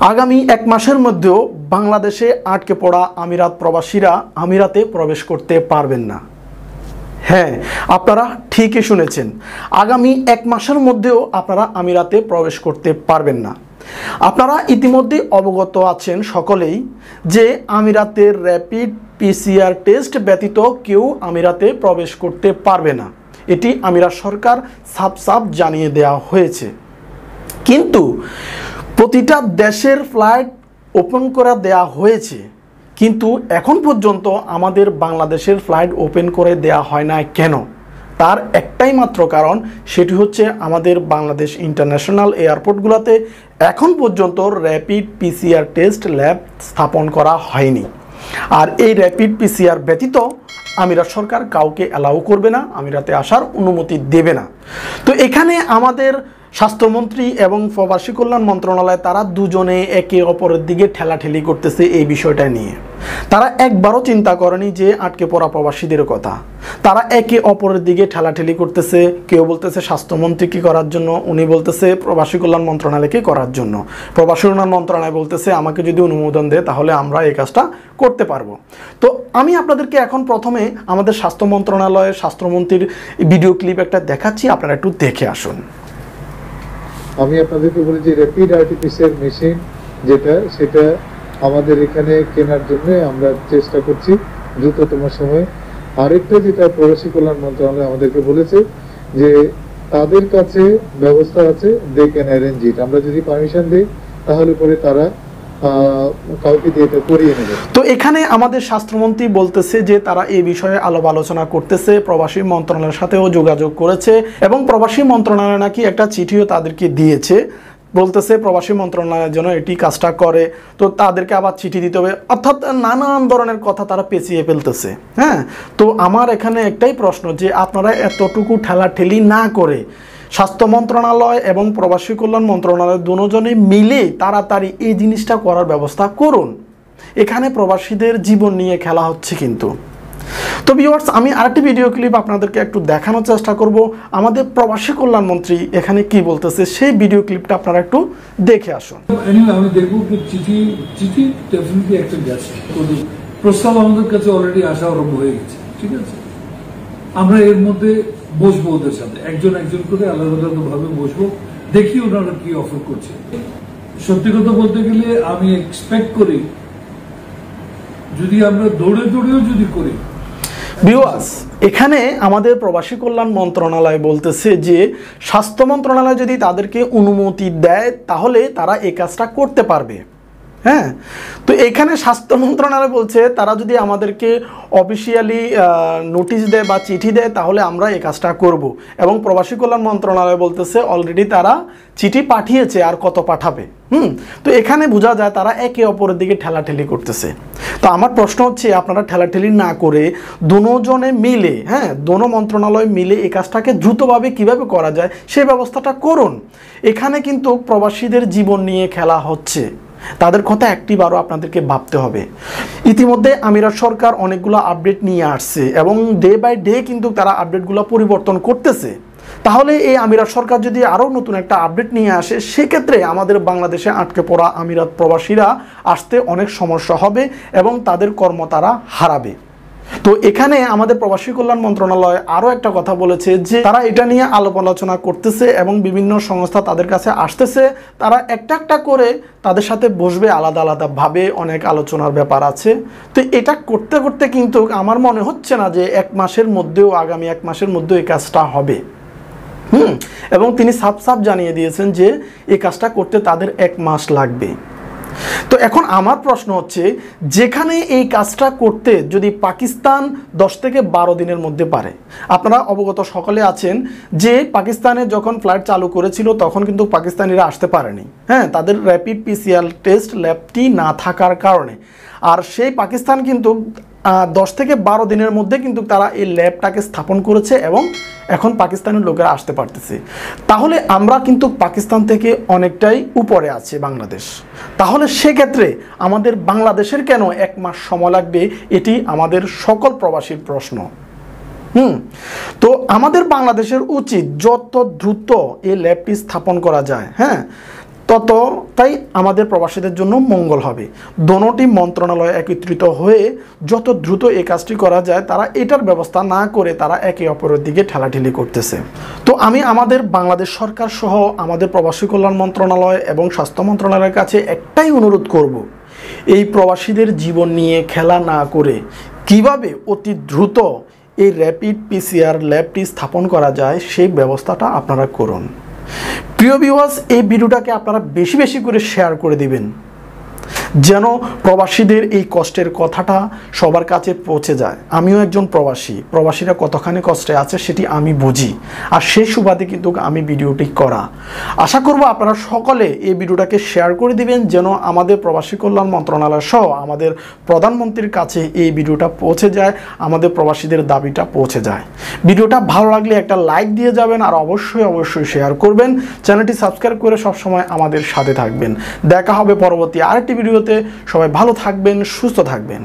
আগামী এক মাসের মধ্যেও বাংলাদেশে আটকে পড়া আমিরাত প্রবাসীরা আমিরাতে প্রবেশ করতে পারবেন না। হ্যাঁ আপনারা ঠিকই শুনেছেন, আগামী এক মাসের মধ্যেও আপনারা আমিরাতে প্রবেশ করতে পারবেন না। আপনারা ইতিমধ্যে অবগত আছেন সকলেই যে আমিরাতের র্যাপিড পিসিআর টেস্ট ব্যতীত কেউ আমিরাতে প্রবেশ করতে পারবে না। এটি আমিরাত সরকার সাফ সাফ জানিয়ে দেওয়া হয়েছে। কিন্তু প্রতিটা দেশের ফ্লাইট ওপেন করা দেয়া হয়েছে, কিন্তু এখন পর্যন্ত আমাদের বাংলাদেশের ফ্লাইট ওপেন করে দেয়া হয় না কেন? তার একটাই মাত্র কারণ, সেটি হচ্ছে আমাদের বাংলাদেশ ইন্টারন্যাশনাল এয়ারপোর্টগুলোতে এখন পর্যন্ত র্যাপিড পিসিআর টেস্ট ল্যাব স্থাপন করা হয়নি। আর এই র্যাপিড পিসিআর ব্যতীত আমিরা সরকার কাউকে অ্যালাউ করবে না, আমিরাতে আসার অনুমতি দেবে না। তো এখানে আমাদের স্বাস্থ্যমন্ত্রী এবং প্রবাসী কল্যাণ মন্ত্রণালয় তারা দুজনে একে অপরের দিকে ঠেলাঠেলি করতেছে এই বিষয়টা নিয়ে। তারা একবারও চিন্তা করেনি যে আটকে পড়া প্রবাসীদের কথা। তারা একে অপরের দিকে ঠেলাঠেলি করতেছে, কেউ বলতেছে স্বাস্থ্যমন্ত্রীকে করার জন্য, উনি বলতেছে প্রবাসী কল্যাণ মন্ত্রণালয়কে করার জন্য। প্রবাসী কল্যাণ মন্ত্রণালয় বলতেছে আমাকে যদি অনুমোদন দেয় তাহলে আমরা এই কাজটা করতে পারব। তো আমি আপনাদেরকে এখন প্রথমে আমাদের স্বাস্থ্য মন্ত্রণালয়ের স্বাস্থ্যমন্ত্রীর ভিডিও ক্লিপ একটা দেখাচ্ছি, আপনারা একটু দেখে আসুন। আমি আপনাদেরকে বলি যে র্যাপিড আর্টিফিশিয়াল মেশিন যেটা, সেটা আমাদের এখানে কেনার জন্য আমরা চেষ্টা করছি দ্রুততম সময়ে। আরেকটা যেটা প্রবাসী কল্যাণ মন্ত্রণালয় আমাদেরকে বলেছে যে, তাদের কাছে ব্যবস্থা আছে দে ক্যান অ্যারেঞ্জ ইট আমরা যদি পারমিশন দিই, তাহলে পরে তারা তো এখানে আমাদের স্বাস্থ্যমন্ত্রী বলতেছে যে তারা এই বিষয়ে আলাপ আলোচনা করতেছে, প্রবাসী মন্ত্রণালয়ের সাথেও যোগাযোগ করেছে এবং প্রবাসী মন্ত্রণালয় নাকি একটা চিঠিও তাদেরকে দিয়েছে। বলতেছে প্রবাসী মন্ত্রণালয়ের জন্য এটি কাজটা করে। তো তাদেরকে আবার চিঠি দিতে হবে। অর্থাৎ নানান ধরনের কথা তারা পেঁচিয়ে ফেলতেছে। হ্যাঁ? তো আমার এখানে একটাই প্রশ্ন যে আপনারা এতটুকু ঠেলাঠেলি না করে স্বাস্থ্য মন্ত্রণালয় এবং প্রবাসী কল্যাণ মন্ত্রণালয় দুজনে মিলে তাড়াতাড়ি এই জিনিসটা করার ব্যবস্থা করুন। এখানে প্রবাসীদের জীবন নিয়ে খেলা হচ্ছে কিন্তু। তো ভিউয়ার্স আমি আরেকটি ভিডিও ক্লিপ আপনাদেরকে একটু দেখানোর চেষ্টা করব। আমাদের প্রবাসী কল্যাণ মন্ত্রী এখানে কি বলতেছে সেই ভিডিও ক্লিপটা আপনারা একটু দেখে আসুন। আমি চিঠি চিঠি ডেফিনেটলি একটা গেছে। প্রস্তাব আমাদের কাছে অলরেডি আসা আরম্ভ হয়ে গেছে, ঠিক আছে? আমরা এর মধ্যে বসবো ওদের সাথে। একজন একজন করে আলাদা আলাদা ভাবে বসবো। দেখি ওনারা কি অফার করছে। সত্যি কথা বলতে গেলে আমি এক্সপেক্ট করি, যদি আমরা দৌড়ে দৌড়েও যদি করি। ভিউয়ার্স এখানে আমাদের প্রবাসী কল্যাণ মন্ত্রণালয় বলতেছে যে, স্বাস্থ্য মন্ত্রণালয় যদি তাদেরকে অনুমতি দেয়, তাহলে তারা এই কাজটা করতে পারবে। হ্যাঁ? তো এখানে স্বাস্থ্য মন্ত্রণালয় বলছে, তারা যদি আমাদেরকে অফিসিয়ালি নোটিশ দেয় বা চিঠি দেয়, তাহলে আমরা এই কাজটা করব। এবং প্রবাসী কল্যাণ মন্ত্রণালয় বলতেছে অলরেডি তারা চিঠি পাঠিয়েছে আর কত পাঠাবে। হুম? তো এখানে বোঝা যায় তারা একে অপরের দিকে ঠেলাঠেলি করতেছে। তো আমার প্রশ্ন হচ্ছে, আপনারা ঠেলাঠেলি না করে দুজনে মিলে হ্যাঁ দোনো মন্ত্রণালয় মিলে এই কাজটাকে দ্রুতভাবে কীভাবে করা যায় সেই ব্যবস্থাটা করুন। এখানে কিন্তু প্রবাসীদের জীবন নিয়ে খেলা হচ্ছে। তাদের কথা একটি বারও আপনাদেরকে ভাবতে হবে। ইতিমধ্যে আমিরাত সরকার অনেকগুলো আপডেট নিয়ে আসছে এবং ডে বাই ডে কিন্তু তারা আপডেটগুলো পরিবর্তন করতেছে। তাহলে এই আমিরাত সরকার যদি আরও নতুন একটা আপডেট নিয়ে আসে, সেক্ষেত্রে আমাদের বাংলাদেশে আটকে পড়া আমিরাত প্রবাসীরা আসতে অনেক সমস্যা হবে এবং তাদের কর্ম তারা হারাবে। তো এখানে আমাদের প্রবাসী কল্যাণ মন্ত্রণালয় আরও একটা কথা বলেছে যে তারা এটা নিয়ে আলাপ আলোচনা করতেছে এবং বিভিন্ন সংস্থা তাদের কাছে আসতেছে। তারা একটা একটা করে তাদের সাথে বসবে আলাদা আলাদা ভাবে, অনেক আলোচনার ব্যাপার আছে। তো এটা করতে করতে কিন্তু আমার মনে হচ্ছে না যে এক মাসের মধ্যেও, আগামী এক মাসের মধ্যেও এই কাজটা হবে। হুম? এবং তিনি সাফ সাফ জানিয়ে দিয়েছেন যে এই কাজটা করতে তাদের এক মাস লাগবে। তো এখন আমার প্রশ্ন হচ্ছে, যেখানে এই কাজটা করতে যদি পাকিস্তান দশ থেকে বারো দিনের মধ্যে পারে, আপনারা অবগত সকলে আছেন যে পাকিস্তানে যখন ফ্লাইট চালু করেছিল তখন কিন্তু পাকিস্তানিরা আসতে পারেনি। হ্যাঁ তাদের র্যাপিড পিসিআর টেস্ট ল্যাবটি না থাকার কারণে। আর সেই পাকিস্তান কিন্তু দশ থেকে বারো দিনের মধ্যে কিন্তু তারা এই ল্যাবটাকে স্থাপন করেছে এবং এখন পাকিস্তানের লোকেরা আসতে পারতেছে। তাহলে আমরা কিন্তু পাকিস্তান থেকে অনেকটাই উপরে আছে বাংলাদেশ। তাহলে সেক্ষেত্রে আমাদের বাংলাদেশের কেন এক মাস সময় লাগবে? এটি আমাদের সকল প্রবাসীর প্রশ্ন। হুম? তো আমাদের বাংলাদেশের উচিত যত দ্রুত এই ল্যাবটি স্থাপন করা যায় হ্যাঁ? তত তাই আমাদের প্রবাসীদের জন্য মঙ্গল হবে। দোনোটি মন্ত্রণালয় একত্রিত হয়ে যত দ্রুত এই কাজটি করা যায়, তারা এটার ব্যবস্থা না করে তারা একে অপরের দিকে ঠেলাঠেলি করতেছে। তো আমি আমাদের বাংলাদেশ সরকার সহ আমাদের প্রবাসী কল্যাণ মন্ত্রণালয় এবং স্বাস্থ্য মন্ত্রণালয়ের কাছে একটাই অনুরোধ করব, এই প্রবাসীদের জীবন নিয়ে খেলা না করে কীভাবে অতি দ্রুত এই র্যাপিড পিসিআর ল্যাবটি স্থাপন করা যায়, সেই ব্যবস্থাটা আপনারা করুন। প্রিয় ভিউয়ার্স এই ভিডিওটাকে আপনারা বেশি বেশি করে শেয়ার করে দিবেন। যেন প্রবাসীদের এই কষ্টের কথাটা সবার কাছে পৌঁছে যায়। আমিও একজন প্রবাসী। প্রবাসীরা কতখানি কষ্টে আছে সেটি আমি বুঝি। আর সেই সুবাদে কিন্তু আমি ভিডিওটি করা। আশা করব আপনারা সকলে এই ভিডিওটাকে শেয়ার করে দিবেন যেন আমাদের প্রবাসী কল্যাণ মন্ত্রণালয় সহ আমাদের প্রধানমন্ত্রীর কাছে এই ভিডিওটা পৌঁছে যায়, আমাদের প্রবাসীদের দাবিটা পৌঁছে যায়। ভিডিওটা ভালো লাগলে একটা লাইক দিয়ে যাবেন আর অবশ্যই অবশ্যই শেয়ার করবেন। চ্যানেলটি সাবস্ক্রাইব করে সবসময় আমাদের সাথে থাকবেন। দেখা হবে পরবর্তী আরেকটি ভিডিওতে সবাই ভালো থাকবেন সুস্থ থাকবেন।